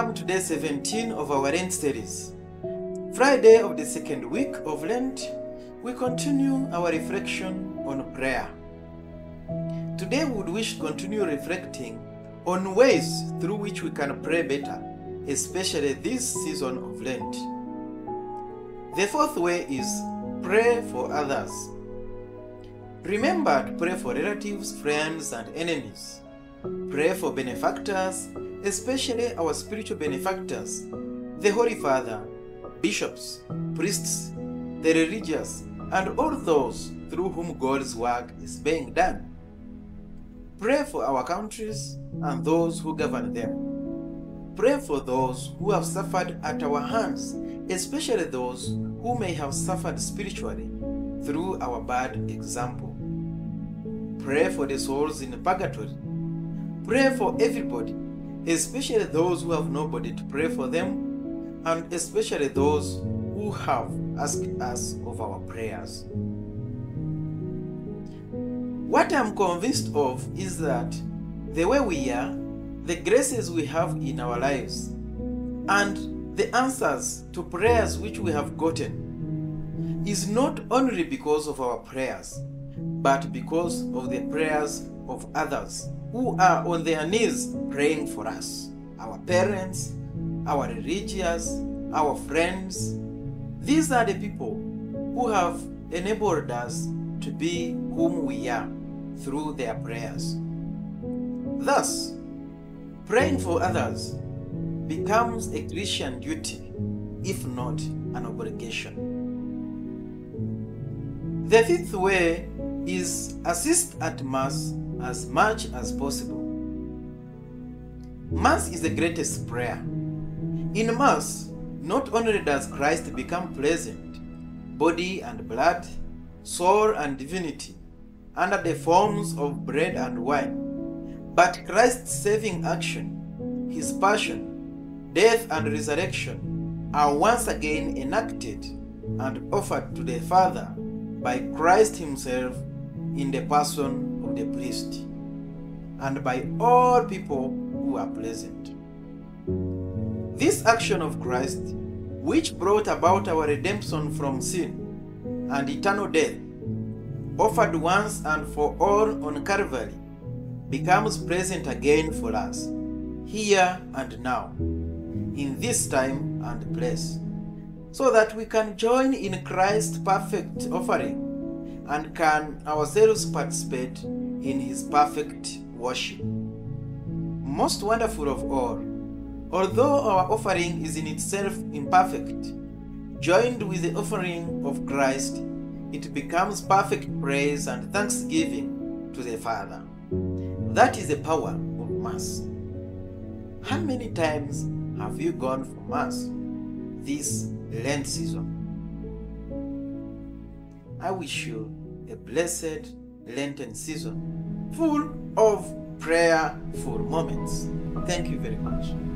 Welcome to day 17 of our Lent series. Friday of the second week of Lent, we continue our reflection on prayer. Today we would wish to continue reflecting on ways through which we can pray better, especially this season of Lent. The fourth way is pray for others. Remember to pray for relatives, friends, and enemies. Pray for benefactors, especially our spiritual benefactors, the Holy Father, bishops, priests, the religious, and all those through whom God's work is being done. Pray for our countries and those who govern them. Pray for those who have suffered at our hands, especially those who may have suffered spiritually through our bad example. Pray for the souls in purgatory. Pray for everybody, especially those who have nobody to pray for them, and especially those who have asked us of our prayers. What I'm convinced of is that the way we are, the graces we have in our lives, and the answers to prayers which we have gotten is not only because of our prayers, but because of the prayers of others who are on their knees praying for us our parents, our religious, our friends. These are the people who have enabled us to be whom we are through their prayers. Thus, praying for others becomes a Christian duty, if not an obligation. The fifth way is assist at Mass as much as possible. Mass is the greatest prayer. In Mass, not only does Christ become present, body and blood, soul and divinity, under the forms of bread and wine, but Christ's saving action, his passion, death, and resurrection are once again enacted and offered to the Father by Christ Himself in the person of the priest, and by all people who are present. This action of Christ, which brought about our redemption from sin and eternal death, offered once and for all on Calvary, becomes present again for us, here and now, in this time and place, so that we can join in Christ's perfect offering and can ourselves participate in his perfect worship. Most wonderful of all, although our offering is in itself imperfect, joined with the offering of Christ, it becomes perfect praise and thanksgiving to the Father. That is the power of Mass. How many times have you gone for Mass this Lent season? I wish you a blessed Lenten season full of prayerful moments. Thank you very much.